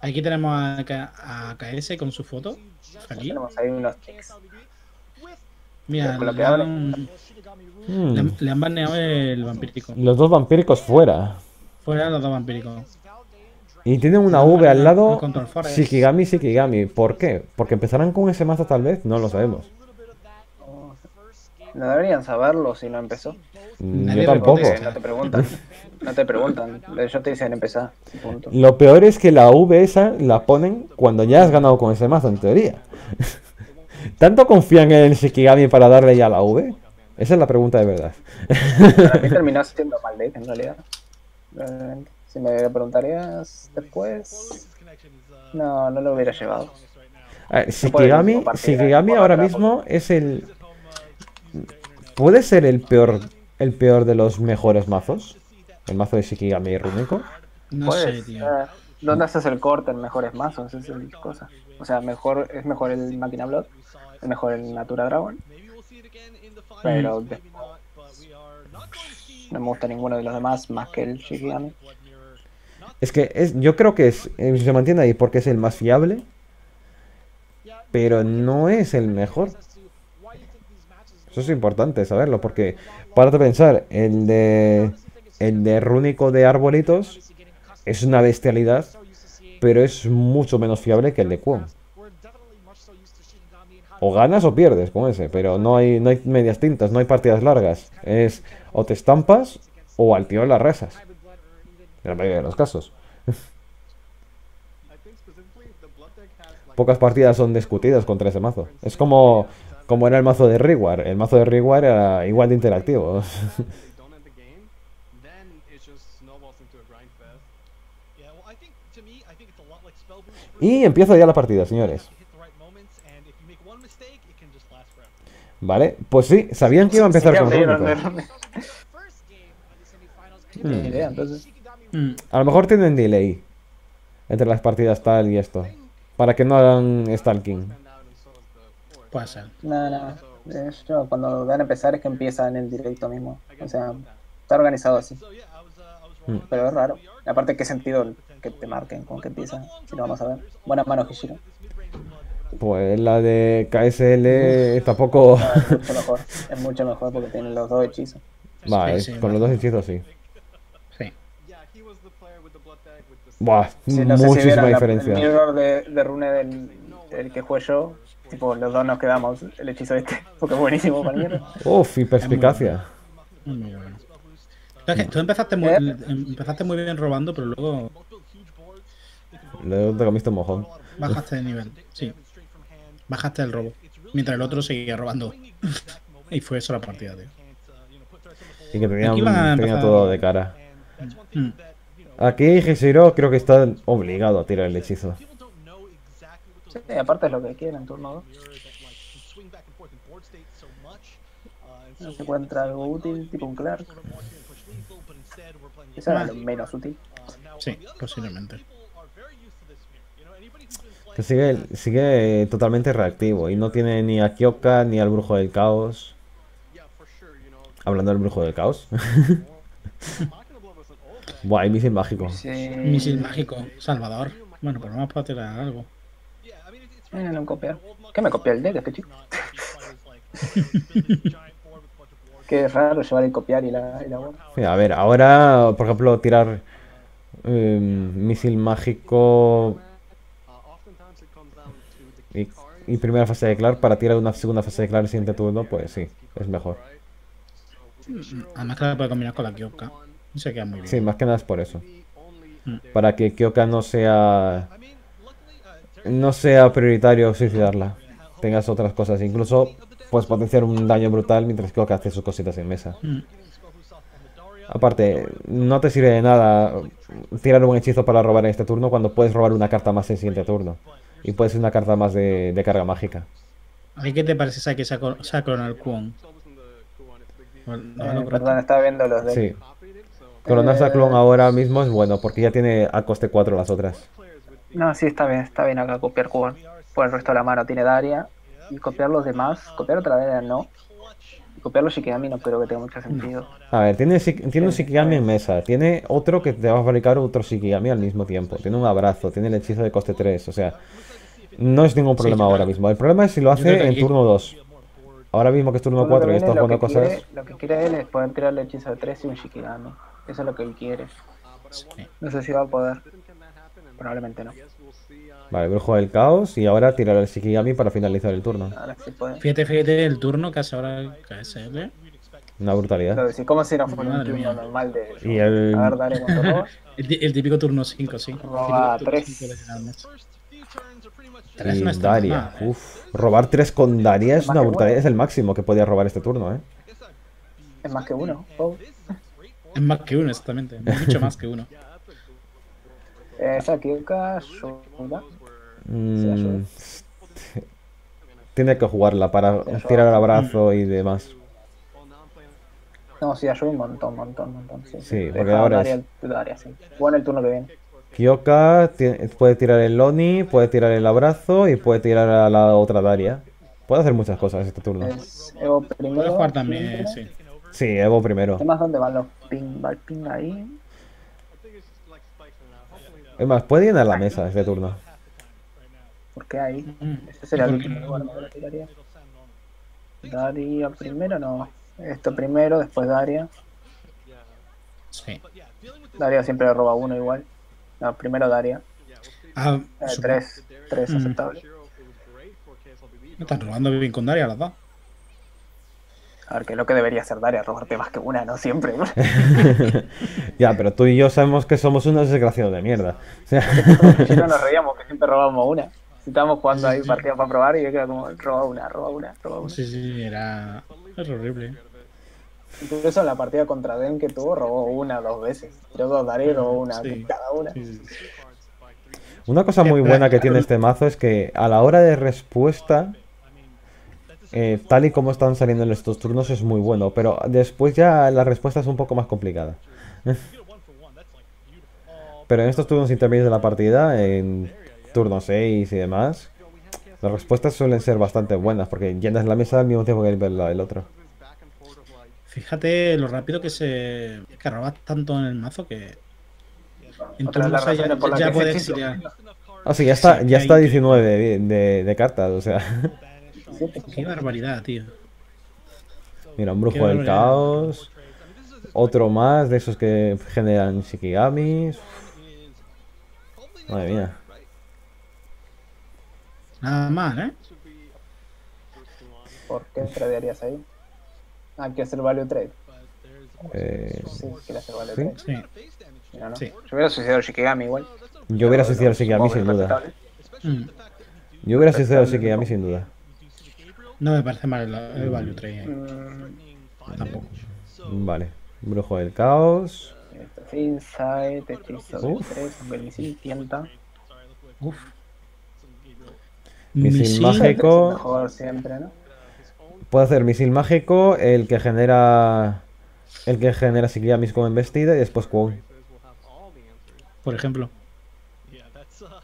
Aquí tenemos a, K- a KS con su foto. Feliz. Tenemos ahí unos tics. Mira, le han, Hmm, le han- le han baneado el vampírico. Los dos vampíricos fuera. Fuera los dos vampíricos. Y tienen una V al lado. Shikigami, Shikigami. ¿Por qué? ¿Porque empezarán con ese mazo tal vez? No lo sabemos. No deberían saberlo si no empezó. Mm, Nadie Yo tampoco. responde. No te preguntan. No te preguntan. Ellos te dicen empezar. Punto. Lo peor es que la V esa la ponen cuando ya has ganado con ese mazo, en teoría. ¿Tanto confían en el Shikigami para darle ya la V? Esa es la pregunta de verdad. Para mí terminó siendo mal deck en realidad. Eh, Si me preguntarías después. No, no lo hubiera llevado. A ver, Shikigami, Shikigami por ahora mismo es el. ¿Puede ser el peor el peor de los mejores mazos? El mazo de Shikigami rúnico. No Pues, sé, tío. eh, ¿Dónde haces el corte en mejores mazos? Esa es la cosa. O sea, mejor, es mejor el Máquina Blood, es mejor el Natura Dragon, pero después no me gusta ninguno de los demás más que el Shikigami. Es que es, yo creo que es, eh, se mantiene ahí porque es el más fiable, pero no es el mejor. Eso es importante saberlo, porque para pensar, el de el de rúnico de arbolitos es una bestialidad, pero es mucho menos fiable que el de Kwon. O ganas o pierdes con ese, pero no hay, no hay medias tintas, no hay partidas largas. Es o te estampas o al tío las rezas. En la mayoría de los casos. Pocas partidas son discutidas contra ese mazo. Es como, como era el mazo de Rewar. El mazo de Rewar era igual de interactivo. y empieza ya la partida, señores. Vale, pues sí, sabían que iba a empezar Sí, con Rúnico. Hmm. Mm, A lo mejor tienen delay entre las partidas tal y esto. Para que no hagan stalking. Puede ser. No, no. eh, yo cuando van a empezar es que empieza en el directo mismo. O sea, está organizado así. Hmm. Pero es raro. Aparte, ¿qué sentido que te marquen con que empieza? Si lo vamos a ver. Buena mano, Hishiro. Pues la de KSL tampoco. Ah, es mucho mejor. Es mucho mejor porque tiene los dos hechizos. Vale, Sí, sí, con los dos hechizos sí. Sí. Buah, Sí, no sé si muchísima vieron la- diferencia. el mirror de, de Rune del, del que jugué yo. Tipo, los dos nos quedamos el hechizo este. Porque es buenísimo para mirror. Uf, y perspicacia. Muy bueno. Es que tú empezaste muy, ¿Eh? empezaste muy bien robando, pero luego Luego te comiste un mojón. bajaste de nivel. Sí. Bajaste el robo. Mientras el otro seguía robando. y fue eso la partida, tío. Y que tenía empezar- todo de cara. Mm. Aquí Hishiro creo que está obligado a tirar el hechizo. Sí, aparte es lo que quieren en turno 2. No se encuentra algo útil, tipo un Clark. Eso era lo menos útil. Sí, posiblemente. Que sigue, sigue totalmente reactivo y no tiene ni a Kyoka ni al brujo del caos. Hablando del brujo del caos. Buah, hay misil mágico. Sí. Misil mágico, Salvador. Bueno, pues vamos para tirar algo. Eh, no copiar. ¿Qué me copió el deck este chico? Qué raro llevar el copiar y la, y la. Mira, a ver, ahora, por ejemplo, tirar eh, misil mágico y, y primera fase de Clark para tirar una segunda fase de Clark el siguiente turno, pues sí, es mejor. Además que la puede combinar con la Kyoka. Se queda muy bien. Sí, más que nada es por eso. Mm. Para que Kyoka no sea no sea prioritario suicidarla. Tengas otras cosas, incluso puedes potenciar un daño brutal mientras Kyoka hace sus cositas en mesa. Mm. Aparte, no te sirve de nada tirar un hechizo para robar en este turno cuando puedes robar una carta más en el siguiente turno. Y puede ser una carta más de, de carga mágica. ¿A qué te parece que Sacronal Kwon? Bueno, no, Eh, perdón, estaba viendo los decks. Sí. Coronar clon ahora mismo es bueno porque ya tiene a coste 4 las otras. No, sí, está bien, está bien acá copiar Cuban. Por el resto de la mano tiene Daria. Y copiar los demás, copiar otra vez no. Y Copiar los Shikigami no creo que tenga mucho sentido. A ver, tiene, tiene un Shikigami en mesa, tiene otro que te va a fabricar otro Shikigami al mismo tiempo, tiene un abrazo, tiene el hechizo de coste 3, o sea, no es ningún problema ahora mismo. El problema es si lo hace en turno 2. Ahora mismo que es turno Turno que 4 y está lo jugando que cosas... quiere- lo que quiere él es poder tirar el hechizo de 3 y un Shikigami. Eso es lo que él quiere. Sí. No sé si va a poder. Probablemente no. Vale, brujo del caos y ahora tirar el Shikigami para finalizar el turno. Ahora sí puede. Fíjate, fíjate el turno que hace ahora el KSL. Una brutalidad. decís como si no fuera un turno mía. normal de. Y el... A ver, dale. El, el típico turno 5, sí. Roba El típico turno tres. cinco de final mes. Tres Y no está Daria. mal, ¿eh? Uf, robar 3 con Daria es Más una brutalidad. bueno. Es el máximo que podía robar este turno, ¿eh? Es más que uno. Oh. Es más que uno, exactamente. Mucho más que uno. Eh, Sakioka, Shoga. Mm, Tiene que jugarla para tirar el abrazo y demás. No, sí, ayuda un montón, montón, montón. Sí, Sí, porque ahora es- Daria, sí. Bueno, el turno que viene. Kyoka puede tirar el Oni, puede tirar el abrazo y puede tirar a la otra Daria. Puede hacer muchas cosas este turno. Es Evo primero. Puede jugar también, sí. Sí, Evo primero. Además, ¿dónde van los ping? Va el ping ahí. Es más, puede llenar la mesa este turno. ¿Por qué ahí? Mm. Ese sería el ¿Por qué último lugar donde lo tiraría. Daria primero, no. Esto primero, después Daria. Sí. Daria siempre roba uno igual. No, primero Daria. Ah, Eh, tres. Tres Mm. aceptable. Me están robando bien con Daria, las dos. A ver, que es lo que debería hacer Daria, robarte más que una, no siempre. Ya, pero tú y yo sabemos que somos unos desgraciados de mierda. O sea, Si no nos reíamos que siempre robamos una. Si estábamos jugando ahí partidas para probar y yo quedaba como, roba una, roba una, roba una. Sí, sí, era. Es horrible. Incluso en la partida contra Den que tuvo, robó una dos veces. Tiró dos Daria y robó una Sí. cada una. Sí, sí, sí. una cosa muy buena que tiene este mazo es que a la hora de respuesta, eh, tal y como están saliendo en estos turnos, es muy bueno. Pero después ya la respuesta es un poco más complicada. Pero en estos turnos intermedios de la partida, en turno 6 y demás, las respuestas suelen ser bastante buenas porque llenas la mesa al mismo tiempo que el, el otro. Fíjate lo rápido que se. que robas tanto en el mazo que. En turnos ya, ya hechizo- exiliar. Ah, sí, ya está, ya está que- 19 de, de- de cartas, o sea. Qué barbaridad, tío. Mira, un brujo Qué del barbaridad. caos. Otro más de esos que generan shikigamis. Madre mía. Nada mal, ¿eh? ¿Por qué tradearías ahí? Ah, ¿quieres hacer value trade? Eh, Sí, quiere hacer value ¿Sí? trade. Sí. Mira, ¿no? Sí. Yo hubiera suicidado Shikigami igual. yo hubiera suicidado el shikigami sin que duda. Mm. Yo hubiera suicidado shikigami sin duda. No me parece mal el, el value trade ahí, Mm, tampoco. Vale. Brujo del caos. Insight, hechizo de Uf. 3, un misil, tienta. Uf. Misil Misil. mágico. Mejor siempre, ¿no? Puede hacer misil mágico, el que genera. El que genera shikigamis como embestida y después Quown. Por ejemplo.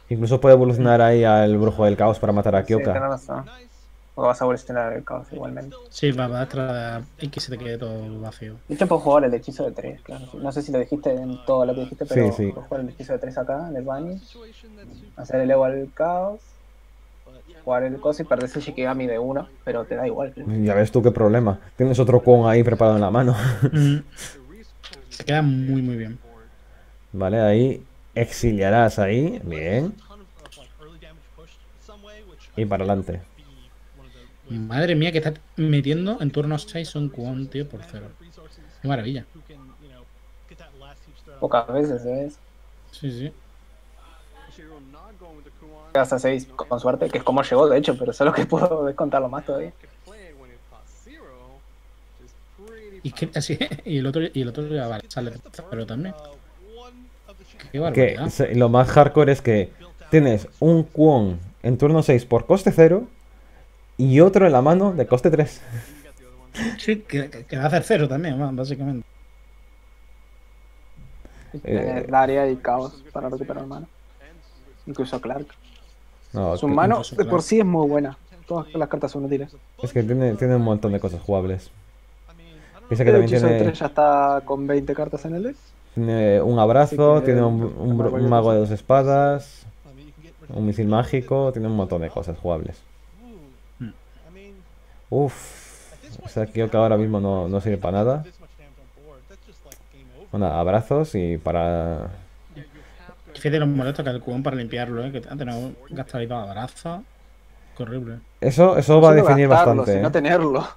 Incluso puede evolucionar ahí al brujo del caos para matar a Kyoka. O vas a evolucionar el caos igualmente. Sí, va, va a traer y que se te quede todo vacío. De hecho, puedo jugar el hechizo de 3, claro. No sé si lo dijiste en todo lo que dijiste, pero Sí, sí. puedo jugar el hechizo de 3 acá, en el Bunny. Hacer el Evo al caos. Jugar el coso y perderse el Shikigami de 1, pero te da igual. Ya ves tú qué problema. Tienes otro Quown ahí preparado en la mano. Mm. Se queda muy, muy bien. Vale, ahí exiliarás ahí. Bien. Y para adelante. Madre mía, que está metiendo en turno 6 un Kwon, tío, por cero. Qué maravilla. Pocas veces, ¿sabes? Sí, sí. Llegas a 6 con suerte, que es como llegó, de hecho, pero solo que puedo descontarlo más todavía. Y, que, así, y el otro, y el otro ya vale, sale, pero también. Qué Que barbaridad. lo más hardcore es que tienes un Kwon en turno 6 por coste 0 y otro en la mano de coste 3. Sí, que, va a hacer cero también, básicamente. Tener Daria y caos para recuperar mano. Incluso Clark. No, Su que- mano por sí es muy buena. Todas las cartas son útiles. es que tiene, tiene un montón de cosas jugables. Piensa que El también tiene, 3 ya está con 20 cartas en el deck. tiene un abrazo, que, tiene un, un bro- un mago de dos espadas, un misil mágico, tiene un montón de cosas jugables. Uff, o sea, creo que ahora mismo no, no sirve para nada. Bueno, abrazos y para... Fíjate lo molesto que el cubón para limpiarlo, ¿eh? Que antes no gastado ahí para abrazos. Horrible. Eso, eso va a definir gastarlo, bastante. ¿eh? tenerlo.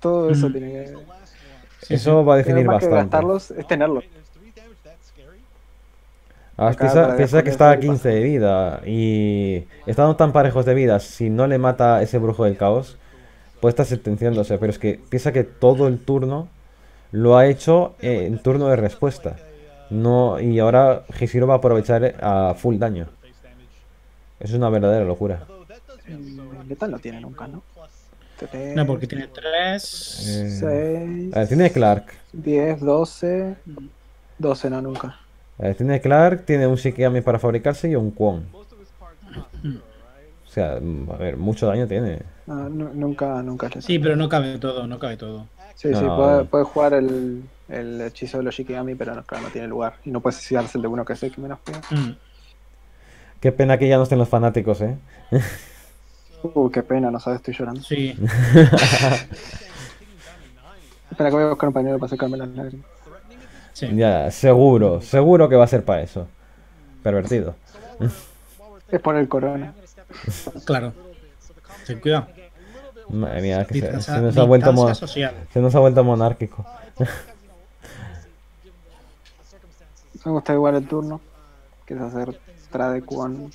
Todo eso Mm. tiene que. Eso va a definir más que bastante. gastarlos es tenerlo. Ah, piensa, piensa que está a el 15 de vida y estando tan parejos de vida, si no le mata ese brujo del caos, puede estar sentenciándose. Pero es que piensa que todo el turno lo ha hecho en turno de respuesta. No, y ahora Gisiro va a aprovechar a full daño. Eso es una verdadera locura. Mm, Letal no tiene nunca, ¿no? No, porque tiene 3. Eh, seis, a ver, tiene Clark. 10, 12. 12 no, nunca. A ver, tiene Clark, tiene un Shikigami para fabricarse y un Kwon. O sea, a ver, mucho daño tiene. No, nu- nunca, nunca. Sí, pero no cabe todo, no cabe todo. Sí, No, sí, puede, jugar el, el hechizo de los Shikigami, pero no, claro, no tiene lugar. Y no puede suicidarse el de uno que sé que menos pega. Mm. Qué pena que ya no estén los fanáticos, ¿eh? Uh, qué pena, no sabes, estoy llorando. Sí. Espera que voy a buscar un pañuelo para secarme las lágrimas. Sí. Ya, seguro, seguro que va a ser para eso. Pervertido. Es por el corona. Claro. Ten cuidado. Madre mía, que se, nos ha vuelto mo- distancia social. se nos ha vuelto monárquico. Me gusta igual el turno. Que es hacer Trade Quan.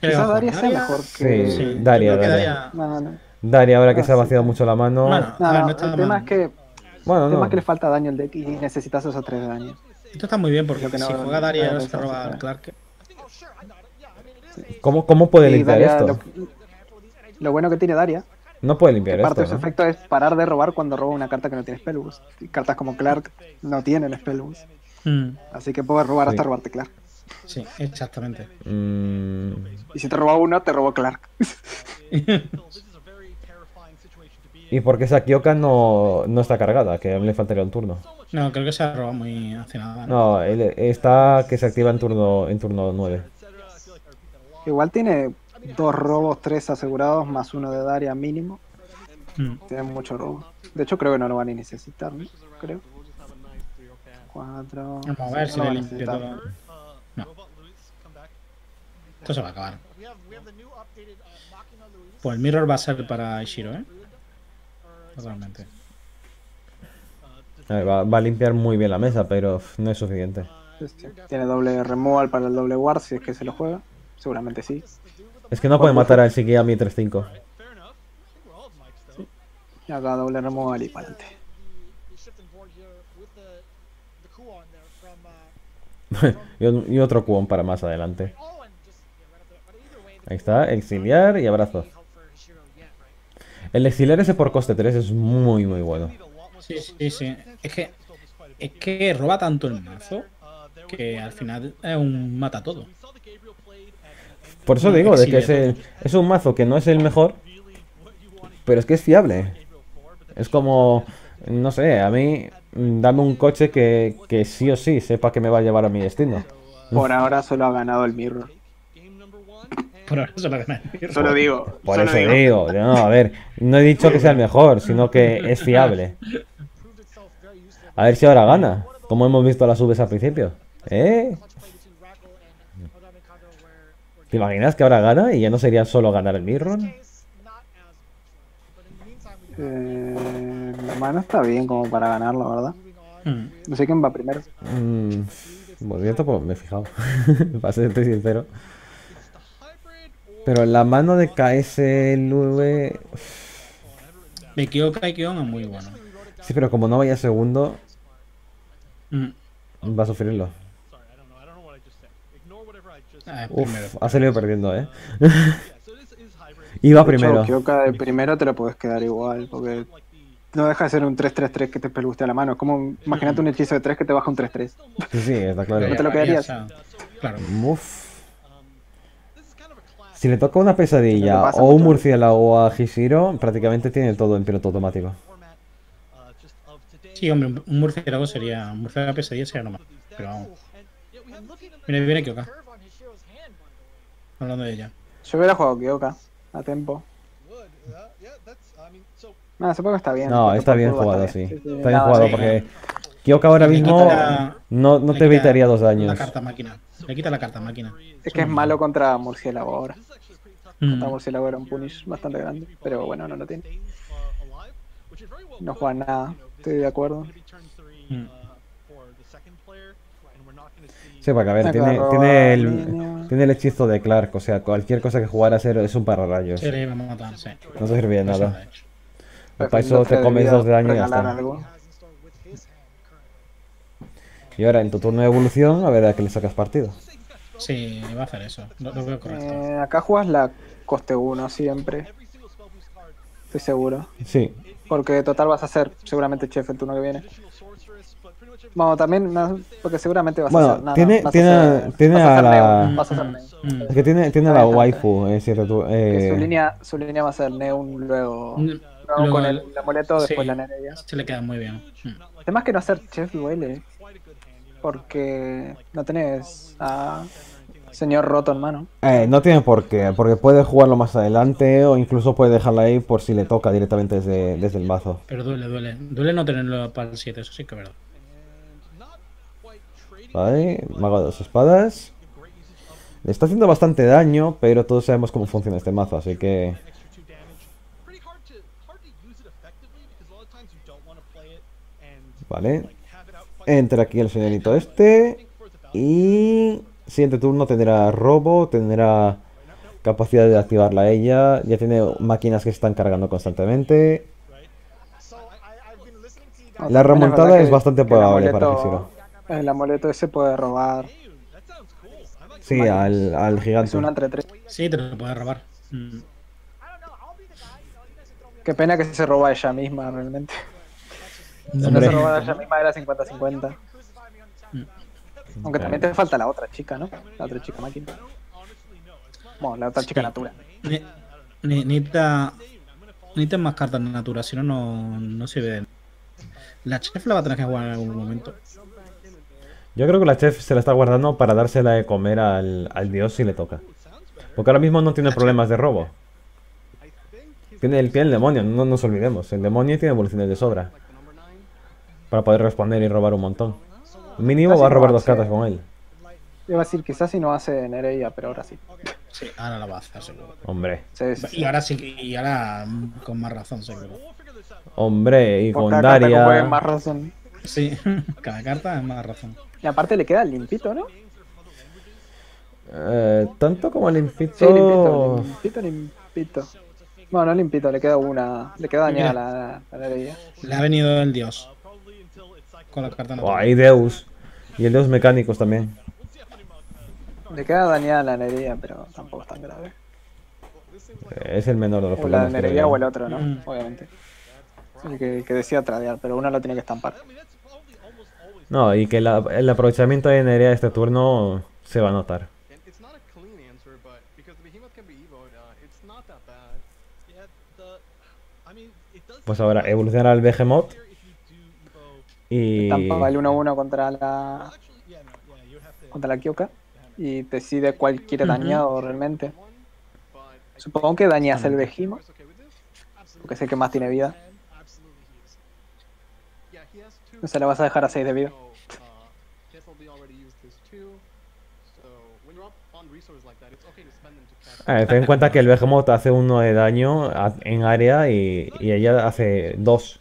¿Qué le Quizás Daria sea mejor que. Sí. Sí, Daria, que Daria. No, no. Daria, ahora que Ah, se ha sí. vaciado mucho la mano. Bueno, No, el tema es que, Bueno, el tema es que le falta daño al deck y necesitas esos tres daños. Esto está muy bien porque Lo que no- si juega Daria no se roba al Clark. ¿Cómo, cómo puede limpiar Daria, esto? lo, lo bueno que tiene Daria, No puede limpiar parte de esto. su ¿no? efecto es parar de robar cuando roba una carta que no tiene Spellboost. Cartas como Clark no tienen Spellboost. Mm, Así que puedes robar Sí. hasta robarte Clark. Sí, exactamente. Mm, Y si te roba uno, te robó Clark. ¿Y por qué esa Kyoka no, no está cargada? Que aún le faltaría un turno. No, creo que se ha robado muy hace nada. ¿no? No, él- está que se activa en turno, en turno 9. Igual tiene dos robos, tres asegurados, más uno de Daria mínimo. Mm. Tiene mucho robo. De hecho, creo que no lo van a necesitar, ¿no? Creo. Cuatro. Vamos a ver si no le lo van a limpio todo. No. Esto se va a acabar. Pues el mirror va a ser para Ishiro, ¿eh? Totalmente. A ver, va, va a limpiar muy bien la mesa, pero no es suficiente. Sí, sí. Tiene doble removal para el doble guard si es que se lo juega. Seguramente sí. Es que no puede matar al Shikigami 3-5. Y acá doble removal y pa'lante. y, un- y otro Kwon para más adelante. Ahí está, exiliar y abrazo. El exiliar ese por coste 3 es muy muy bueno. Sí, sí, sí. Es que, es que roba tanto el mazo que al final es un mata todo. Por eso No, digo, de que es, el- es un mazo que no es el mejor, pero es que es fiable. Es como, no sé, a mí mm, dame un coche que, que sí o sí sepa que me va a llevar a mi destino. Por ahora solo ha ganado el mirror. Por ahora se lo gana el mirror. Solo digo. Por solo eso digo. digo, no, a ver, no he dicho que sea el mejor, sino que es fiable. A ver si ahora gana, como hemos visto las subes al principio. ¿Eh? ¿Te imaginas que ahora gana y ya no sería solo ganar el Mirror? Eh, la mano está bien como para ganarlo, ¿verdad? Mm. No sé quién va primero. Mm, pues yo tampoco me he fijado, para ser sincero. Pero la mano de KSLV... De Kyoka y Kion es muy bueno. Sí, pero como no vaya segundo, Mm. va a sufrirlo. Ah, primero. Uf, ha salido perdiendo, ¿eh? Iba De hecho, primero. Kyoka de primero te lo puedes quedar igual, porque no deja de ser un 3-3-3 que te peluste a la mano. Es como, imagínate un hechizo de 3 que te baja un 3-3. Sí, sí, está claro. ¿No te lo quedarías? Claro. Uf. Si le toca una pesadilla o un murciélago a Hishiro, prácticamente tiene todo en piloto automático. Sí, hombre, un- un murciélago sería. Un murciélago pesadilla sería normal. Pero vamos. Mira, viene Kyoka. Hablando de ella. Yo hubiera jugado Kyoka a tempo. Nada, supongo que está bien. No, está bien jugado, está sí. Está bien jugado sí. porque Kyoka ahora mismo quita- no, no te evitaría dos La daños. carta máquina. Le quita la carta máquina. Es que es malo contra Murciélago ahora. Mm. Contra Murciélago era un punish bastante grande. Pero bueno, no lo tiene. No juega nada. Estoy de acuerdo. Mm. Sí, porque a ver, tiene, tiene, el, tiene el hechizo de Clark, o sea, cualquier cosa que jugara a ser es un pararrayos. Sí, le iba a matar, sí. No te sirve de nada. Para eso te comes dos de daño y ya está. algo. Y ahora en tu turno de evolución, a ver a qué le sacas partido. Sí, va a hacer eso. Lo, lo veo correcto. Eh, acá juegas la coste 1 siempre. Estoy seguro. Sí, Porque total vas a hacer seguramente chef el turno que viene. Vamos, también, no, porque seguramente vas Bueno, a hacer nada. tiene- vas a tiene- hacer- tiene a la- a hacer Neo. Mm. es que tiene, tiene Ahí la waifu, es cierto. Su Eh, línea, su línea va a ser Neum, luego, Mm, luego luego con el- el, amuleto, después la Nereia. Se le queda muy bien. Mm. Es que no hacer chef duele. Porque no tenés a señor roto en mano. eh, no tiene por qué, porque puede jugarlo más adelante o incluso puede dejarla ahí por si le toca directamente desde, desde el mazo. Pero duele, duele. Duele no tenerlo para el 7, eso sí que es verdad. Vale, mago de dos espadas. Le está haciendo bastante daño, pero todos sabemos cómo funciona este mazo, así que... Vale. Entra aquí el señorito este. Y... Siguiente turno tendrá robo, tendrá capacidad de activarla a ella. Ya tiene máquinas que se están cargando constantemente. La remontada es bastante probable para Hexiro. El amuleto ese puede robar. Sí, al, al Es gigante. una entre tres. Sí, te lo puede robar. Mm. Qué pena que se roba ella misma realmente. No Hombre. se roba ella misma era 50-50. Mm. Aunque también te falta la otra chica, ¿no? La otra chica máquina. Bueno, la otra chica Sí. natura. Ne- ne- Necesita. Necesita más cartas de natura, si no, no no sirve de. La chef la va a tener que jugar en algún momento. Yo creo que la chef se la está guardando para dársela de comer al, al dios si le toca. Porque ahora mismo no tiene problemas de robo. Tiene el, tiene el demonio, no nos olvidemos. El demonio tiene evoluciones de sobra. Para poder responder y robar un montón. Mínimo va a robar dos cartas con él. Iba a decir, quizás si no hace Nereia, pero ahora sí. Sí, ahora la va a hacer seguro. Hombre. Sí, sí, sí. Y ahora sí. Y ahora con más razón, seguro. Hombre, y con cada carta Daria. más razón. Sí, cada carta es más razón. Y aparte le queda limpito, ¿no? Eh, tanto como limpito. Sí, limpito, limpito, limpito. Bueno, no limpito, le queda una. Le queda dañada la, la Nereia. Le ha venido el dios. Con la carta Oh, hay Deus. Y el Deus mecánicos también. Le queda dañada la Nereia, pero tampoco es tan grave. Es el menor de los O la problemas. Nereia yo. o el otro, ¿no? Mm. Obviamente. El que, que decía tradear, pero uno lo tiene que estampar. No, y que la- el aprovechamiento de Nerea este turno se va a notar. Pues ahora evolucionar al Behemoth y... Estampa el 1-1 contra la. contra la Kyoka. Y decide cuál quiere dañado realmente. Supongo que dañas el Behemoth, porque es el que más tiene vida. No se le vas a dejar a 6 de vida. Ah, ten en cuenta que el Behemoth hace uno de daño a- en área y, y ella hace dos.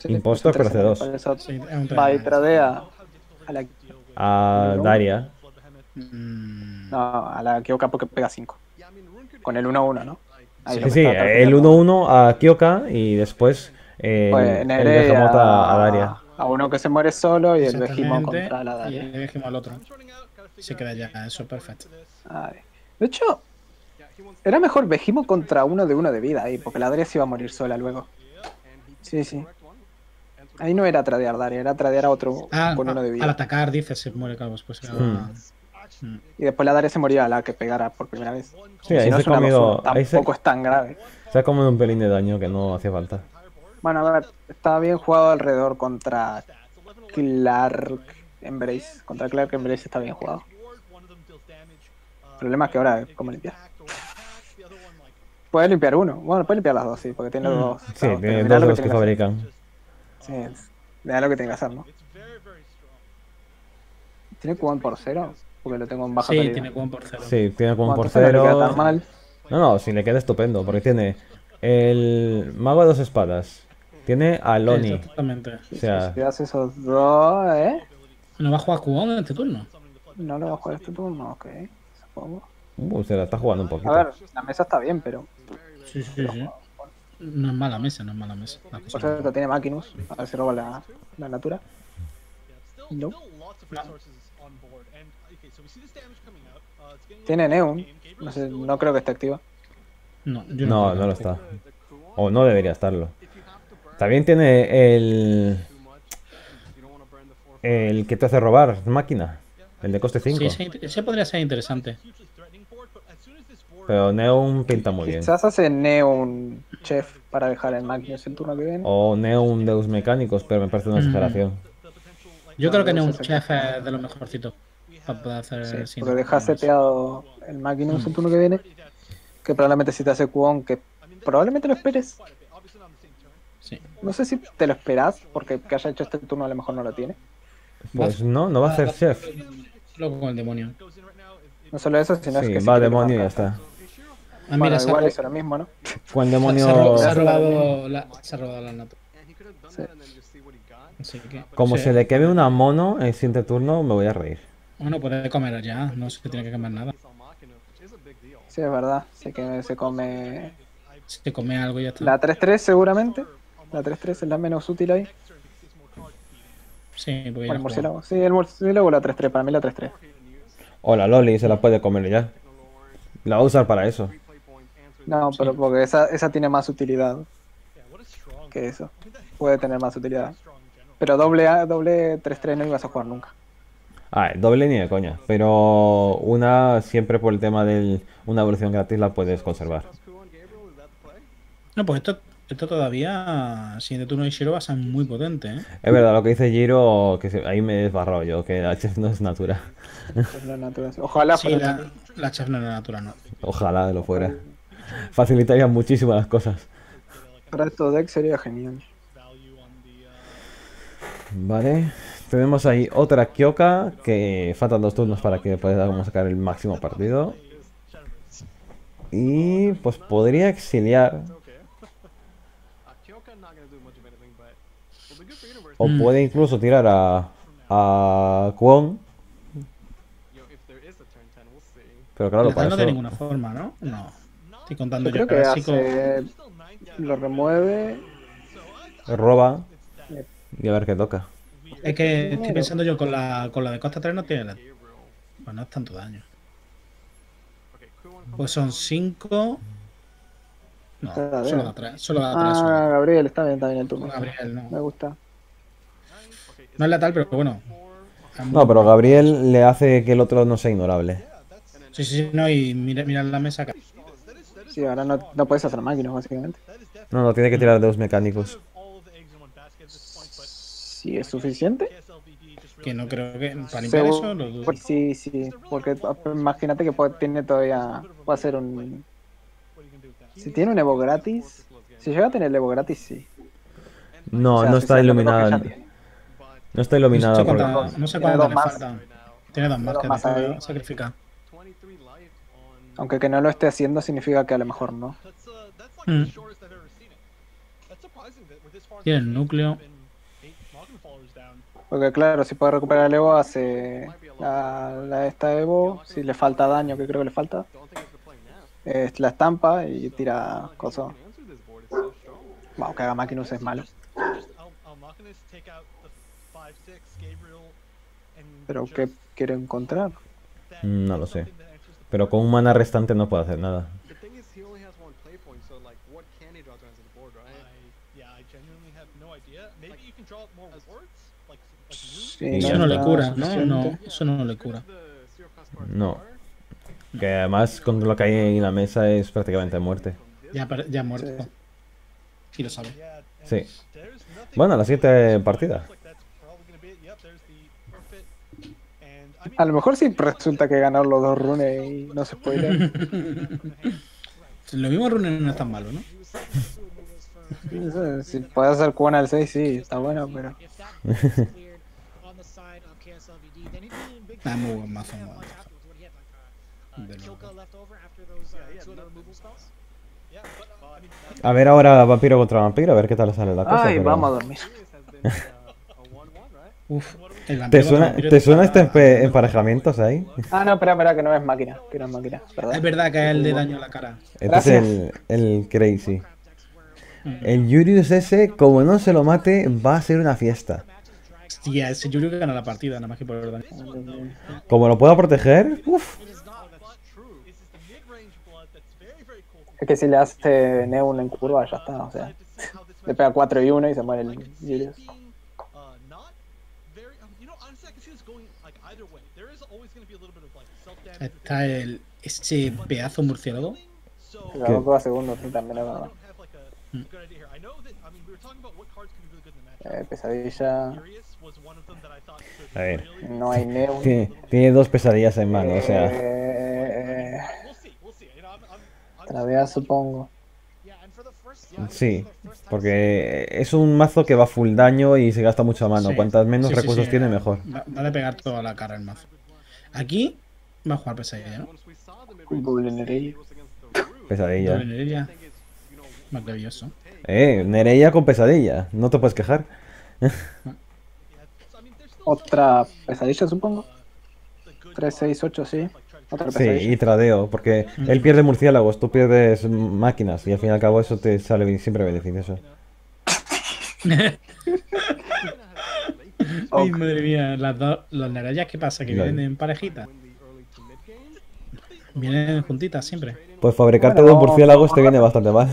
Sí, Impostor, pero hace dos. Va y trade. tradea a la, A Daria. Mm, no, a la Kyoka porque pega 5. Con el 1-1, ¿no? Ahí Sí, sí, el perfecto. 1-1 a Kyoka y después eh, Pues el, Behemoth a, a Daria. A uno que se muere solo y el Behemoth contra la Y Daria. el Behemoth al otro. Se queda ya, eso perfecto. Ay. De hecho, era mejor Behemoth contra uno de uno de vida ahí, porque la Daria se iba a morir sola luego. Sí, sí. Ahí no era tradear Daria, era tradear a otro Ah, con uno de al vida. atacar, dice, se muere Calvos. Pues se Hmm. Mm. Y después la Daria se moría a la que pegara por primera vez. Sí, ahí si no se es comido, 2-1, ahí se, tampoco es tan grave. se ha comido un pelín de daño que no hacía falta. Bueno, a ver, está bien jugado alrededor contra Clark Embrace. Contra Clark Embrace está bien jugado. El problema es que ahora, ¿cómo limpiar? Puede limpiar uno. Bueno, puede limpiar las dos, sí, porque tiene Mm. dos. Sí, claro, tiene dos los que fabrican. Sí, mirá lo que tiene que hacer, ¿no? ¿Tiene Q1 por cero? Porque lo tengo en baja Sí, calidad. tiene Q1 por cero. Sí, tiene Bueno, por entonces no le queda cero. tan mal. No, no, si le queda estupendo, porque tiene el mago de dos espadas, tiene a Loni, Exactamente. o sea, Si hace esos dos, ¿eh? ¿No va a jugar Q1 en este turno? No lo va a jugar este turno, ok. Supongo. uh, se la está jugando un poquito. A ver, la mesa está bien, pero. Sí, sí, sí. No es mala mesa, no es mala mesa. Por cierto, tiene Maquinus. A ver si roba la, la Natura. No. Tiene Neon. No sé, no creo que esté activa. no, yo No, creo no lo está. O no debería estarlo. También tiene el el que te hace robar máquina, el de coste 5. Sí, ese, ese podría ser interesante. Pero Neon pinta muy bien. Quizás hace Neon Chef para dejar en Magnus el turno que viene. O Neon Deus Mecánicos, pero me parece una Mm. exageración. Yo creo que Neon Chef es de los mejorcitos para poder hacer el Sí, porque deja seteado el Magnus el turno que viene. Que probablemente si te hace Q1, que probablemente lo esperes. Sí. No sé si te lo esperas, porque que haya hecho este turno a lo mejor no lo tiene. Pues no, no va a ser chef. Luego con el demonio. No solo eso, sino es que va demonio y ya está. Ah, Bueno, mira, se ha, igual hizo lo mismo, ¿no? Con se ha demonio, se ha robado la, se ha robado la natu. Sí. Así que, como sí. se le quede una mono en el siguiente turno, me voy a reír. Bueno, puede comer ya, no se tiene que comer nada. Sí, es verdad. Sé que se come Se come algo y ya está. la 3-3 seguramente. La 3-3 es la menos útil ahí. Sí, porque el murciélago. Sí, el murciélago o la 3-3. Para mí la 3-3. O la Loli se la puede comer ya. La va a usar para eso. No, pero porque esa, esa tiene más utilidad que eso. Puede tener más utilidad. Pero doble A, doble 3-3 no ibas a jugar nunca. Ah, doble ni de coña. Pero una siempre por el tema de una evolución gratis la puedes conservar. No, pues esto, esto todavía, siguiente turno de Shiro va a ser muy potente, ¿eh? Es verdad lo que dice Giro, que se- ahí me he desbarrado yo, que la chef no es natura. Es. Ojalá Sí, fuera la, la chef no era natural, no. Ojalá lo fuera. Facilitaría muchísimo las cosas. para estos decks sería genial. Vale. Tenemos ahí otra Kyoka, que faltan dos turnos para que podamos sacar el máximo partido. Y pues podría exiliar. O Mm. puede incluso tirar a, a Kwon. Pero claro, para no de eso ninguna forma, ¿no? No. Estoy contando Yo yo, creo que hace. Lo remueve. roba y a ver qué toca. Es que estoy pensando yo con la, con la de Costa 3 no tiene la... Pues no es tanto daño. Pues son 5... No, solo da 3. Solo da 3. Ah, Gabriel, está bien, está bien el turno. Gabriel, Me no. gusta. No es letal, pero bueno. No, pero Gabriel le hace que el otro no sea ignorable. Sí, sí, sí, no, y mira, mira la mesa acá. Sí, ahora no, no puedes hacer máquinas, básicamente. No, no, tiene que tirar de los mecánicos. Si es suficiente. Que no creo que... Para limpiar Seguro- eso, lo dudo. pues sí, sí. Porque imagínate que puede- tiene todavía. Va a ser un. Si tiene un Evo gratis. Si llega a tener el Evo gratis, sí. No, O sea, no si está iluminada. No está No iluminada sé cuántas no sé Tiene cuántas dos le faltan. Tiene dos más que más ahí. sacrificar. Aunque que no lo esté haciendo significa que a lo mejor no. Mm. Tiene el núcleo. Porque claro, si puede recuperar el Evo, hace la, la esta Evo. Si le falta daño, que creo que le falta. eh, la estampa y tira cosas. Wow, que haga Maquinus es malo. Pero ¿qué quiere encontrar? No lo sé. Pero con un mana restante no puede hacer nada. Sí, Y Eso no le cura, ¿no? suficiente. No, eso no le cura. No. Que además con lo que hay en la mesa es prácticamente muerte. Ya, ya muerto. Sí. Sí lo sabe. Sí. Bueno, la siguiente partida. A lo mejor sí resulta que ganaron los dos runes y no se puede. Lo mismo Runen no es tan malo, ¿no? si puede hacer Kuan al 6, sí, está bueno, pero. Ah, muy buen mazo. A ver ahora vampiro contra vampiro, a ver qué tal sale la cosa. Ay, pero- vamos a dormir. Uf, ¿Te suena, ¿te suena este empe- emparejamientos ahí? Ah, no, espera, espera, que no es máquina. Que no es máquina, Es ¿verdad? verdad que es el de daño a la cara. Este es Gracias. el, el Crazy. El Yurius ese, como no se lo mate, va a ser una fiesta. Hostia, ese que gana la partida, nada más que por el daño. Como lo pueda proteger, uff. Es que si le hace Neun en curva, ya está, o sea. Le pega 4 y 1 y se muere el Julius. Está el ese pedazo murciélago. La dos a segundo, sí, también es verdad. Eh, pesadilla. A ver, No hay Neun. tiene, tiene dos pesadillas en mano, o sea. Eh, Travea, supongo. Sí, porque es un mazo que va full daño y se gasta mucho a mano. Sí. Cuantas menos Sí, sí, recursos sí. tiene, mejor. Va, va a pegar toda la cara el mazo. Aquí va a jugar pesadilla, ¿no? Bulinería. Pesadilla. Doble Nereida. Maravilloso. Eh, Nereia con pesadilla, no te puedes quejar. Otra pesadilla, supongo. 3, 6, 8, sí. Otra Sí, pesadilla. y tradeo, porque él pierde murciélagos, tú pierdes máquinas y al fin y al cabo eso te sale siempre beneficioso. Ay, madre mía, las dos, las nerallas, ¿qué pasa? ¿Que vienen en parejitas? Vienen juntitas siempre. Pues fabricarte Bueno, dos murciélagos te viene bastante mal.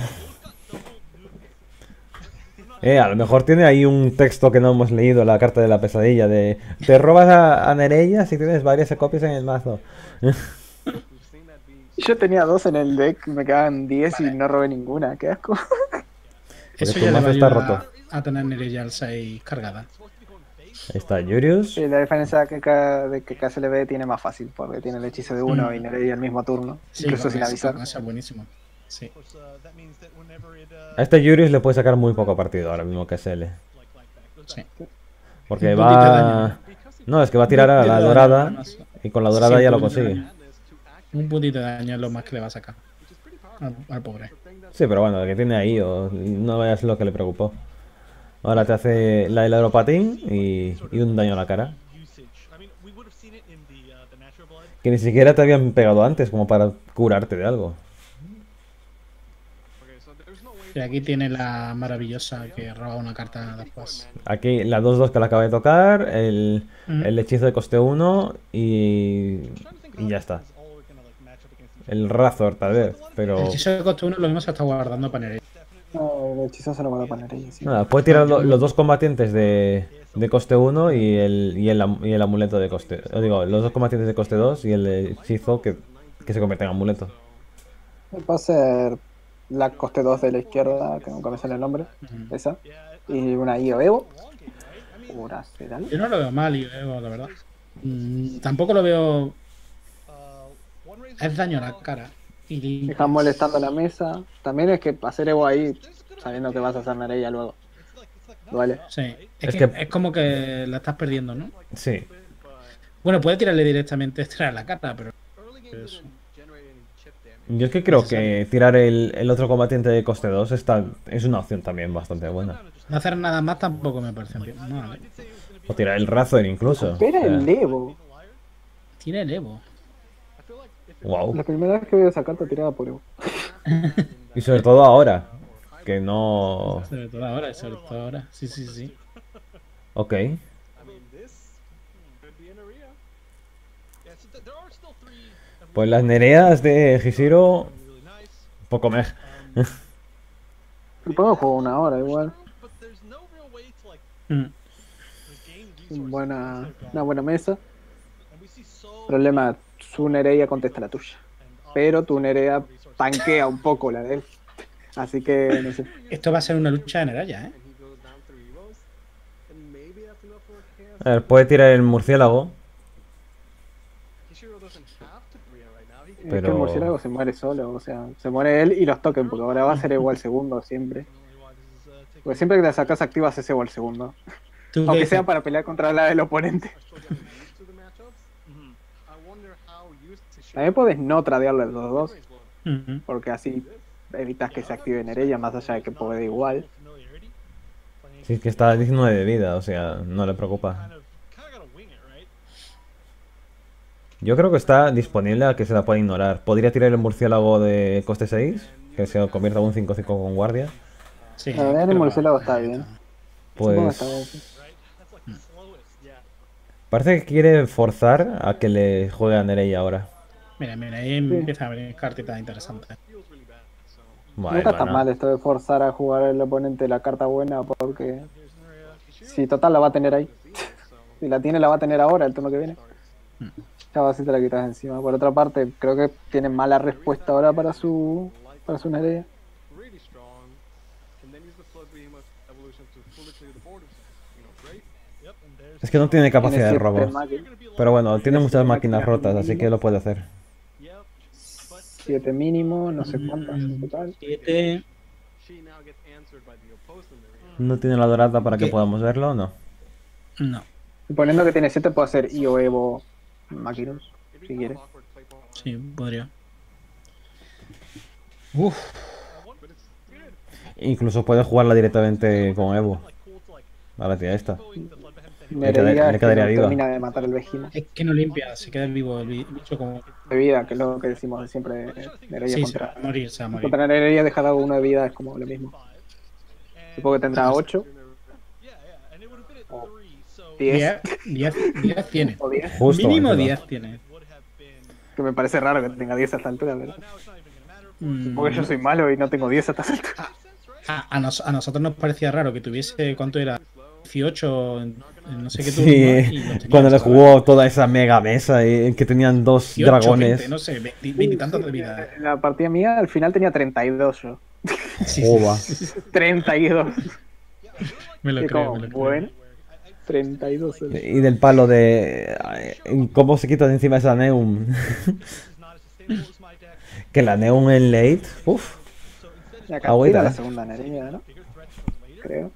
Eh, a lo mejor tiene ahí un texto que no hemos leído, la carta de la pesadilla, de te robas a, a Nereia si tienes varias copias en el mazo. Yo tenía dos en el deck, me quedaban 10 y no robé ninguna. Qué asco. Eso tu ya le va a está roto. a, a tener Nereya al 6 cargada. Ahí está Jurius. Sí, la diferencia que cada, de que KSLB tiene más fácil, porque tiene el hechizo de uno Mm. y Nereida al mismo turno, Sí, incluso sin avisar. es buenísimo. Sí. A este Jurius le puede sacar muy poco partido ahora mismo que es él. sí. Porque va... No, es que va a tirar a la dorada y con la dorada Sí, ya lo consigue. Un puntito de daño es lo más que le va a sacar. Al, al pobre. Sí, pero bueno, lo que tiene ahí, o no veas lo que le preocupó. Ahora te hace la del aeropatín y, y un daño a la cara. Que ni siquiera te habían pegado antes, como para curarte de algo. Y aquí tiene la maravillosa que roba una carta después. Aquí la 2-2 que le acaba de tocar, el, Mm. el hechizo de coste 1 y, y ya está. El Razor tal vez, pero... El hechizo de coste 1 lo mismo se está guardando para Nereida. No, el hechizo se lo voy a poner ahí. Sí. Nada, puede tirar lo- los dos combatientes de, de coste 1 y el, y, el, y el amuleto de coste... o digo, los dos combatientes de coste 2 y el hechizo que, que se convierte en amuleto. Va a ser la coste 2 de la izquierda, que nunca me sale el nombre, Ujú. esa. Y una Io Evo. Yo no lo veo mal, Ivo, la verdad. Mm, tampoco lo veo. Es daño a la cara. Y. Dejan molestando la mesa. También es que hacer Evo ahí, sabiendo que vas a hacer Nereia luego. Duele. Sí. Es, Es que, que- es como que la estás perdiendo, ¿no? Sí. Bueno, puede tirarle directamente extra a la cara, pero. Eso. Yo es que creo que tirar el, el otro combatiente de coste 2 está, es una opción también bastante buena. No hacer nada más tampoco me parece bien. Vale. O tirar el Razor incluso. Espera o sea, el Evo. Tiene el Evo. Wow. La primera vez que veo esa carta tirada por Evo. Y sobre todo ahora, que no... Sobre todo ahora, sobre todo ahora. Sí, sí, sí. Ok. Pues las nereas de Hishiro, poco mej. Puedo jugar una hora igual. Mm. Buena, una buena mesa. Problema, su Nereia contesta la tuya. Pero tu Nerea tanquea un poco la de él. Así que no sé. Esto va a ser una lucha de Neraya, ¿eh? A ver, puede tirar el murciélago. Pero... Es que el murciélago se muere solo, o sea, se muere él y los toquen, porque ahora va a ser igual segundo siempre. Porque siempre que la sacas activas ese igual segundo. Aunque sea para pelear contra la del oponente. También puedes no tradearle los dos, Ujú. porque así evitas que se active Nereya, más allá de que puede igual. Sí, es que está a 19 de vida, o sea, no le preocupa. Yo creo que está disponible a que se la pueda ignorar. Podría tirar el murciélago de coste 6, que se convierta en un 5-5 con guardia. Sí, La verdad, el murciélago está bien. Pues bien. parece que quiere forzar a que le juegue a ahora. Mira, mira, ahí empieza a venir cartitas interesantes. Vale, Nunca está bueno. mal esto de forzar a jugar el oponente la carta buena, porque si total la va a tener ahí. Si la tiene, la va a tener ahora, el turno que viene. Ya va, si te la quitas encima. Por otra parte, creo que tiene mala respuesta ahora para su para su great. Es que no tiene capacidad de Tiene robo. Pero bueno, tiene muchas máquinas rotas, así que lo puede hacer. Siete mínimo, no sé cuántas en total. 7. She now gets answered by the opposing area. ¿No tiene la dorada para que podamos verlo o no? No. Suponiendo que tiene 7, puede hacer Io Evo Maquinus, si quiere. Awkward play point. Sí, podría. Uf, Incluso puede jugarla directamente con Evo. A la tía esta. Que quedaría no viva. termina de matar el Vegimo. es que no limpia, se queda vivo el bi- bicho como. De vida, que es lo que decimos de siempre. Nereia Sí, se va contra, a morir, se va a morir. contra Nereia dejar algo uno de vida es como lo mismo. Supongo que tendrá 8 o 10 10, 10, 10 tiene. o 10. Justo. Mínimo encima. 10 tiene. Que me parece raro que tenga 10 a esta altura, pero. Mm, Porque yo soy malo y no tengo 10 a esta altura. a, a nos- a nosotros nos parecía raro que tuviese, ¿cuánto era? 18, en- en no sé qué turno. Sí, y lo tenía cuando le jugó toda esa mega mesa y que tenían dos 18, dragones. 20, no sé, 20, 20 y tantos de vida. En la partida mía al final tenía 32 yo. Sí, sí, Oba. 32. me lo Y creo, como, me lo creo. bueno. 32. Y del palo de eh, cómo se quita de encima esa Neum. que la Neum en late. Uf. La la eh. segunda Nereia, ¿no? Creo.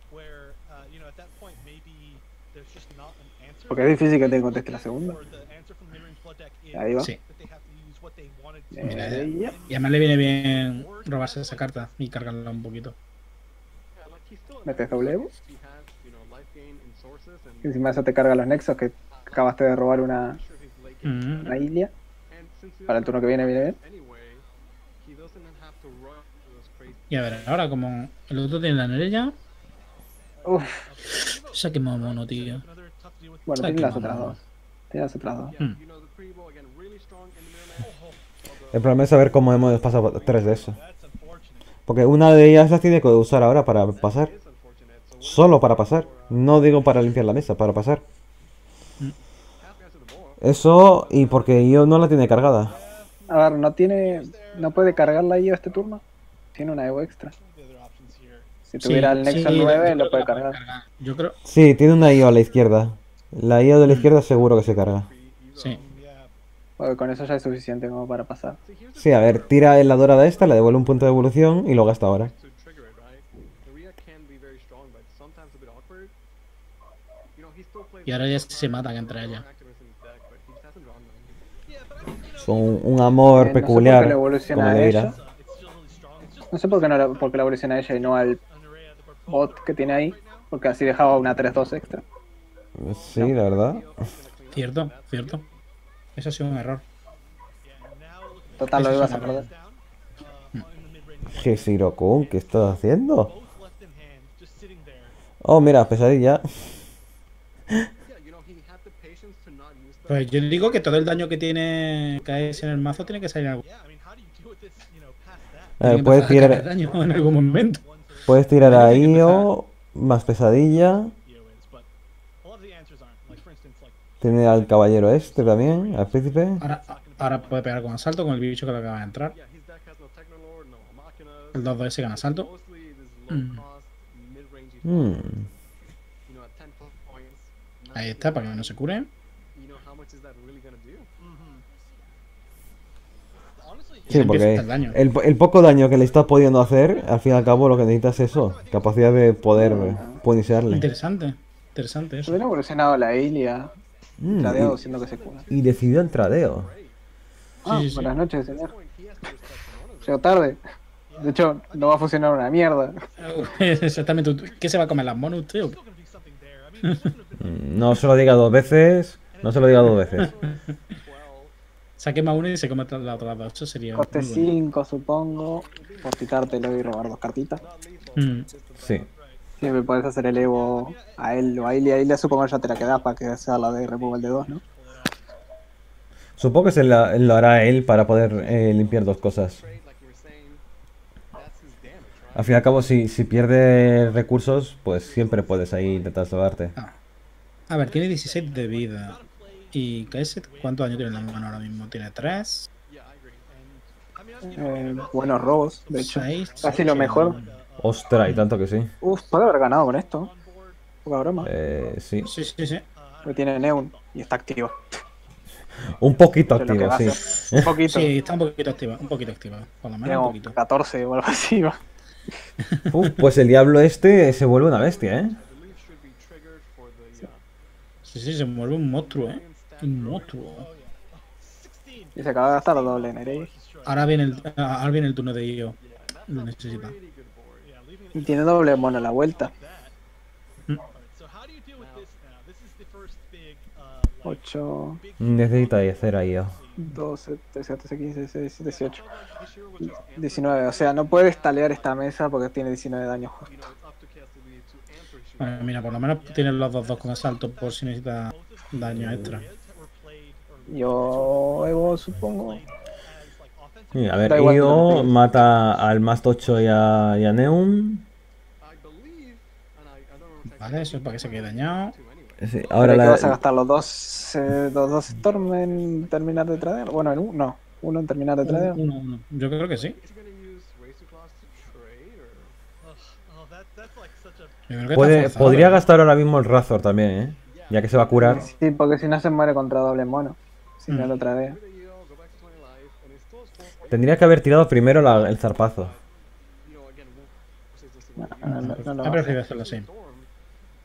Porque es difícil que te conteste la segunda. Ahí va. Sí. Nereia. Y además le viene bien robarse esa carta y cargarla un poquito. Metes and Y encima de eso te carga los nexos que acabaste de robar una. Mm. una Ilia. Para el turno que viene viene bien. Y a ver, ahora como el otro tiene la Nereya, Uf. saquemos mono, tío. Bueno, tiene las otras dos. Tiene las otras dos. Mm. Match. El problema es saber cómo hemos pasado tres de eso. Porque una de ellas las tiene que usar ahora para pasar. Solo para pasar. No digo para limpiar la mesa, para pasar. ball. Eso y porque yo no la tiene cargada. A ver, no tiene. No puede cargar la Io este turno. Tiene una Evo extra. Si tuviera el Nexo sí, 9, yo creo lo puede cargar. Yo creo, Sí, tiene una IO a la izquierda. La IO de la izquierda seguro que se carga. sí. Porque con eso ya es suficiente como para pasar. Sí, a ver, tira en la dorada esta, le devuelve un punto de evolución y lo gasta ahora. Y ahora ya se matan entre ellas. Son un amor Eh, no sé por qué peculiar. evoluciona como a de ella. ira. No sé por qué no la, por qué la evoluciona a ella y no al bot que tiene ahí. Porque así dejaba una 3-2 extra. Sí, la verdad. Cierto, cierto. Eso ha sido un error. Total, lo ibas a perder. Heshiro-kun, ¿qué estás haciendo? Oh, mira, pesadilla. Pues yo digo que todo el daño que tiene KS en el mazo tiene que salir en algún, A ver, puedes tirar, daño en algún momento. puedes tirar a Tiene que Io, más pesadilla. Tiene al caballero este también, al príncipe. Ahora, ahora puede pegar con asalto con el bicho que le acaba de entrar. El 2-2 gana asalto. Mm. cost, mid-range you know, at 10 points. Ahí está, para que no se cure. Sí, porque el daño. el, el poco daño que le estás pudiendo hacer, al fin y al cabo lo que necesitas es eso, capacidad de poder punisearle. Interesante. Interesante eso. Hubiera evolucionado la Ilia, Mm, tradeado siendo que se cura. y, decidió en tradeo. Ah, sí, sí. buenas noches, señor. Llegó tarde. De hecho, no va a funcionar una mierda. Exactamente. ¿Qué se va a comer las monos usted? Mm, No se lo diga dos veces, no se lo diga dos veces. Se quema una y se come la otra dos. Eso sería. Coste muy bueno. 5, supongo. Por quitártelo y robar dos cartitas. Mm. Sí. Siempre puedes hacer el Evo a él o a Ilia. Ilia supongo que ya te la quedas para que sea la de removal de 2, ¿no? Supongo que se la- lo hará él para poder eh, limpiar dos cosas. Al fin y al cabo, si, si pierde recursos, pues siempre puedes ahí intentar salvarte. Ah. A ver, tiene 16 de vida. ¿Y cuántos años tiene en la mano ahora mismo? Tiene 3, Yeah, I agree. And Eh, buenos robos, de hecho. 6. Casi lo mejor. Ostras, y tanto que sí. Uf, puede haber ganado con esto. Poca broma. Eh, sí. Sí, sí, sí. Porque tiene Neun y está activo. Un poquito lo que activo, sí. Un poquito. Sí, está un poquito activa. Un poquito activa. Por lo menos un poquito. 14 o algo así. va. Uf, pues el diablo este se vuelve una bestia, ¿eh? I believe should be triggered for the Sí, sí, se mueve un monstruo, ¿eh? Un monstruo. Y se acaba de gastar los doble Nerei. Ahora viene el, ah, ahora viene el turno de IO. Lo necesita. Y tiene doble mono a la vuelta. So how do you deal with this now? This is the first big, uh, like, 8, Necesita hacer ahí. oh. 12, 13, 14, 15, 16, 18. 19. O sea, no puedes talear esta mesa porque tiene 19 de daño. you know, it's up to KSW to answer his Bueno, mira, por lo menos tienen los dos dos con asalto por si necesita daño extra. Yo, Evo, supongo. Sí, a ver, Io mata al más tocho y a, y a Neum. Vale, eso es para que se quede dañado. Sí, Ahora vas a gastar los dos, eh, los dos Storm en terminar de tradear. Bueno, en uno, no. Uno en terminar de tradear. Uno, uno. Yo creo que sí. Que puede, forzado, podría ¿eh? gastar ahora mismo el Razor también, ¿eh? Ya que se va a curar. Sí, porque si no se muere contra doble mono. Si no Mm. lo tradea. Tendría que haber tirado primero la- el zarpazo. No, no, no, no, no. Prefiero hacerlo así.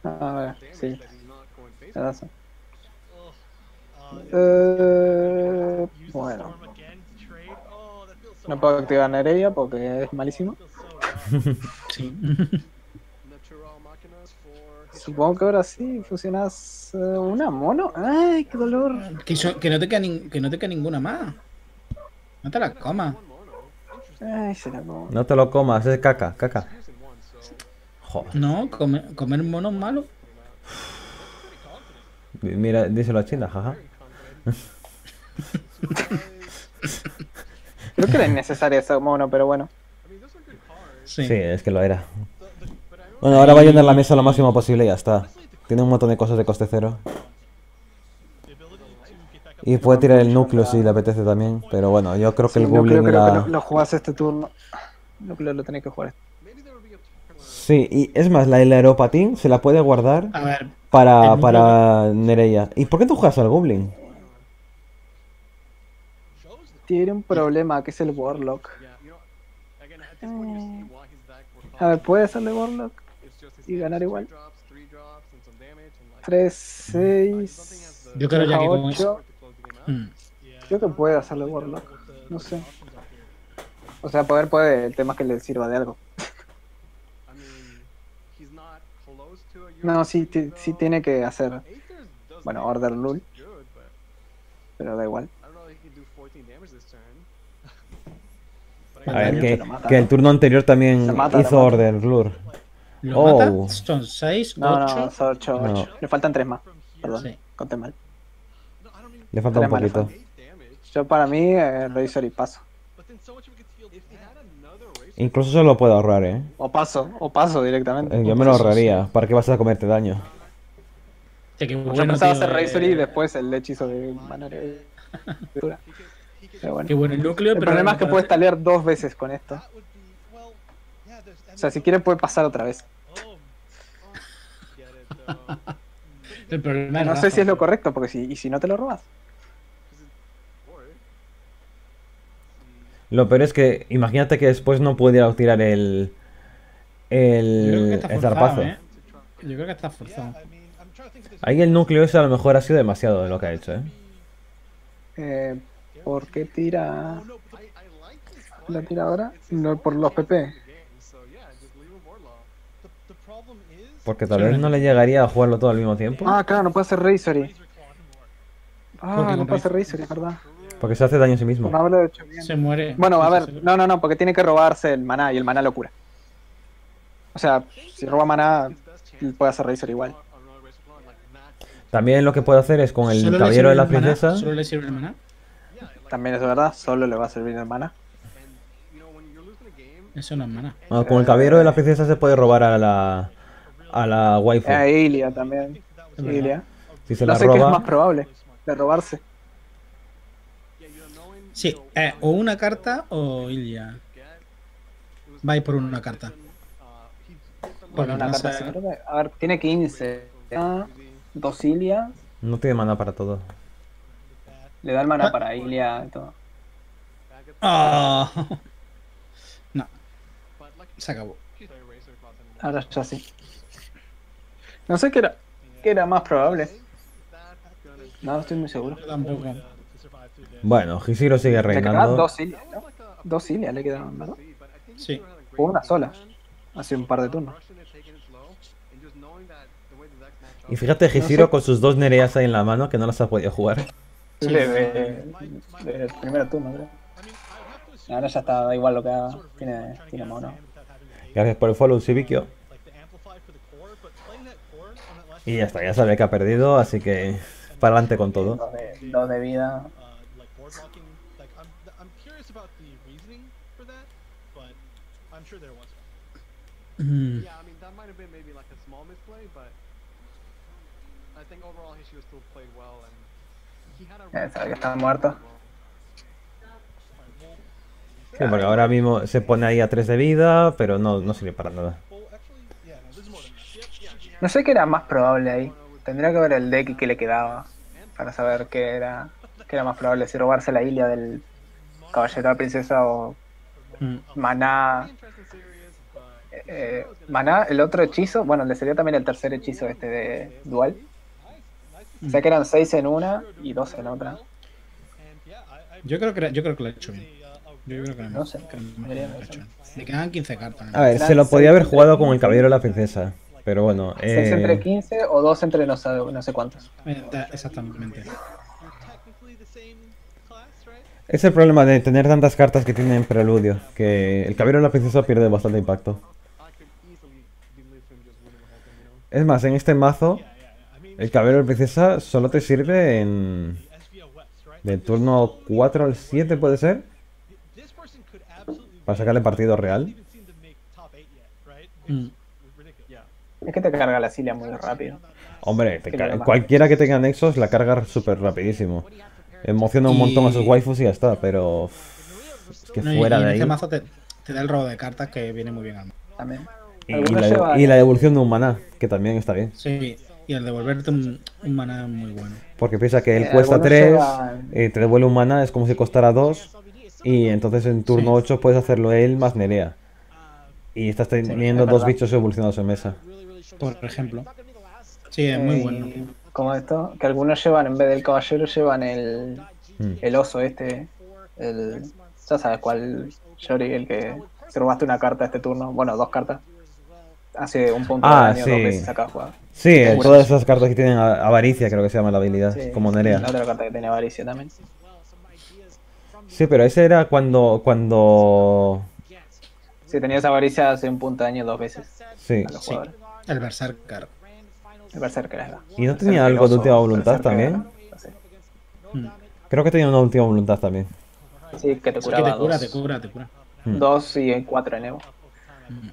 A ver, sí. razón. Eh, bueno, no puedo activar Nereia porque es malísimo. Sí. Supongo que ahora sí fusionas eh, una mono. ¡Ay, qué dolor! que, so- que no te queda que no te queda ninguna más. No te la comas. one mono. Interesting. Ay, se la como. No te lo comas, es caca, caca. Joder. No, comer, comer monos malos. Mira, díselo a China, jaja. Creo que era innecesaria esa mono, pero bueno. Sí. Sí, es que lo era. Bueno, ahora va a llenar la mesa lo máximo posible y ya está. Tiene un montón de cosas de coste cero. Y puede tirar el núcleo si le apetece también. Pero bueno, yo creo que Sí, el no creo, Goblin creo que lo, lo jugás este turno. No creo que lo tenéis que jugar. este. Sí, y es más, la el aeropatín se la puede guardar A ver, para, núcleo- para Nereia. ¿Y por qué tú juegas al Goblin? Tiene un problema que es el Warlock. Was A ver, puede hacerle Warlock. It's just his y ganar igual. drops, three drops, and some damage, and like 3, something 6. has the yo creo ya que con Ocho. eso. Mm. Creo que puede hacerle Warlock. No sé. O sea, poder puede. El tema es que le sirva de algo. No, sí, sí tiene que hacer. Bueno, Order Lul, pero da igual. I don't know if he can do 14 damage this turn. But A ver, que, mata, que el ¿no? turno anterior también mata, hizo. Order Lure. ¿Lo Oh. mata? Son 6, No, 8. no, son 8, No. Le faltan 3 más. Perdón, Sí. conté mal. Le falta un poquito. faltan. 8 damage. Yo para mí, eh, Razor y paso. Incluso se lo puede ahorrar, ¿eh? O paso, o paso directamente. Eh, Yo me lo ahorraría. ¿Para qué vas a comerte daño? Hostia, qué Yo bueno, pensaba tío, hacer eh, Razor y después el hechizo de could Pero bueno. Qué bueno el núcleo, El pero. problema es que puedes talear dos veces con esto. O sea, si quiere puede pasar otra vez. El problema No sé Rafa. si es lo correcto, porque si, y si no te lo robas. Lo peor es que imagínate que después no pudiera tirar el. El, el zarpazo. ¿eh? Yo creo que está forzado. Ahí el núcleo ese a lo mejor ha sido demasiado de lo que ha hecho, ¿eh? Eh, ¿Por qué tira la play. tira ahora? It's his No por los PP. Porque tal vez no le llegaría a jugarlo todo al mismo tiempo. Ah, claro, no puede hacer Razory. Ah, no puede hacer Razory- verdad. Porque se hace daño a sí mismo. No haberlo hecho bien. Se muere. Bueno, a ver, no, no, no, porque tiene que robarse el maná y el maná lo cura. O sea, si roba maná, puede hacer Razor igual. También lo que puede hacer es con el ¿Solo le caballero de la maná? princesa. ¿Solo le sirve el maná? También es verdad, solo le va a servir el maná. Eso no es maná. Ah, con el caballero de la princesa se puede robar a la. A la waifu. A Ilia también. Ilia. Si se No la sé qué es más roba. probable de robarse. Sí, eh, o una carta o Ilia. Va a ir por una carta. Bueno, una no carta sé- A ver, tiene 15. Ah, dos Ilia. No tiene mana para todo. Le da el maná para Ilia y todo. Ah. No, se acabó. Ahora ya sí. No sé qué era, qué era más probable. No, estoy muy seguro. Tampoco. Bueno, Hishiro sigue reinando. dos Ilia, ¿no? Dos Ilia le quedaban, ¿verdad? Sí. O una sola. Hace un par de turnos. Y fíjate, Hishiro sé. con sus dos nereas ahí en la mano que no las ha podido jugar. Sí. De, de- del primer turno, creo. Ahora ya está, da igual lo que haga. Tiene, tiene mono. Gracias por el follow, Civicio. Y ya está, ya sabe que ha perdido, así que para adelante con todo. Dos de, vida. Mm, yeah, I mean that might have been maybe like a small misplay, but I think overall Hishio still played well and he had a Ya really sabe que está muerto. Sí, porque ahora mismo se pone ahí a 3 de vida, pero no, no sirve para nada. No sé qué era más probable ahí. Tendría que ver el deck y qué le quedaba. Para saber qué era, qué era más probable. Si robarse la Ilia del Caballero de la Princesa o mm. Maná. But eh, Maná, el otro hechizo. Bueno, le sería también el tercer hechizo este de Dual. O sea que eran seis en una y dos en otra. Yo creo que era- yo creo que lo he hecho bien. a Yo creo que No sé, que. Le quedan 15 cartas. A ver, se lo podía haber jugado con el caballero de la princesa. Pero bueno, Seis entre eh, 15 o dos entre no sé, no sé cuántos. Exactamente. es el problema de tener tantas cartas que tienen preludio. Que el caballero de la princesa pierde bastante impacto. Es más, en este mazo, el caballero de la princesa solo te sirve en. Del turno 4 al 7, puede ser. Para sacarle partido real. Haven't Es que te carga la Cilia muy rápido. Hombre, te ca- cualquiera que tenga nexos la carga súper rapidísimo. Emociona un montón a sus waifus y ya está, pero. Es que No, fuera y de ahí. este mazo te, te da el robo de cartas que viene muy bien al. También. Y, la, y la devolución de un maná, que también está bien. Sí, y el devolverte un, un maná es muy bueno. Porque piensa que él Eh, cuesta algunos 3, llevan- te devuelve un maná, es como si costara 2. Y entonces en turno Sí. 8 puedes hacerlo él más Nerea. Y estás teniendo es dos verdad. bichos evolucionados en mesa. Por ejemplo. Sí, es muy Eh, bueno. Como esto, que algunos llevan, en vez del caballero, llevan el, Mm. el oso este. El, ya sabes cuál, Yori, el que te robaste una carta este turno. Bueno, dos cartas. Hace un punto Ah, de daño sí. dos veces a cada jugada. Sí, bueno. todas esas cartas que tienen avaricia, creo que se llama la habilidad, Sí, como La Nerea. otra carta que tiene avaricia también. Sí, pero ese era cuando. cuando. Si tenías avaricia, hace un punto de daño dos veces Sí. a los Sí. jugadores. El Berserker. El Berserker es. ¿Y no tenía algo de última voluntad Berserker, también? no sé. Mm. Creo que tenía una última voluntad también. Sí, que te Sí, que curaba te cura, dos, te cura, te cura. Mm. dos y cuatro en Evo. Mm.